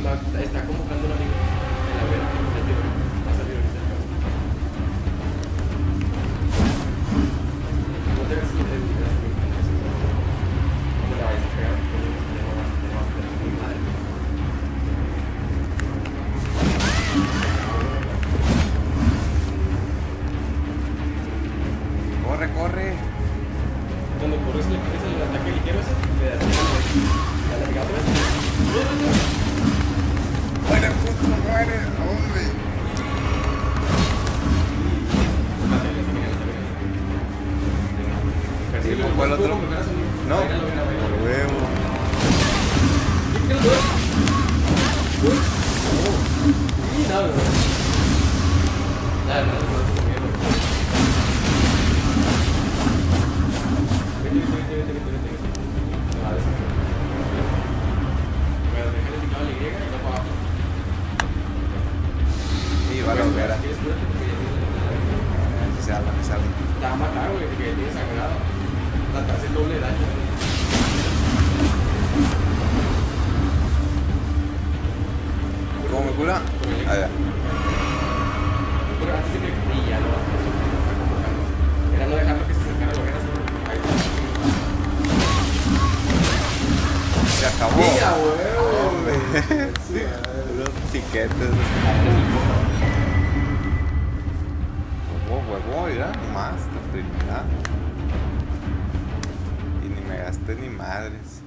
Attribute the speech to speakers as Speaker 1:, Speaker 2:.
Speaker 1: está, está convocando un amigo. En la vera, ya te va a salir ahorita. No te hagas el el- el- No la vayas a pegar, ya no vas- ya a tener mi madre.
Speaker 2: Corre, corre.
Speaker 1: Cuando corres le pones el ataque ligero ese, le das la la pegada otra vez.
Speaker 2: Muere, puto, muere. Hombre.
Speaker 1: Mátale, está bien, está bien. Persíguelo,
Speaker 2: ¿Y cuál otro? No.
Speaker 1: Y
Speaker 2: va a la hoguera. Se se.
Speaker 1: Te va a matar, güey, porque ya tienes sangrado. Te hace doble daño.
Speaker 2: ¿Cómo me cura? Ah, ya.
Speaker 1: Pero antes que no. Era no dejarlo que se acercara a la hoguera. sino- Ahí está.
Speaker 2: Se acabó.
Speaker 1: Sí, a huevo,
Speaker 2: Hombre.
Speaker 1: Sí.
Speaker 2: Los piquetes. Más la primera. Y ni me gasté ni madres.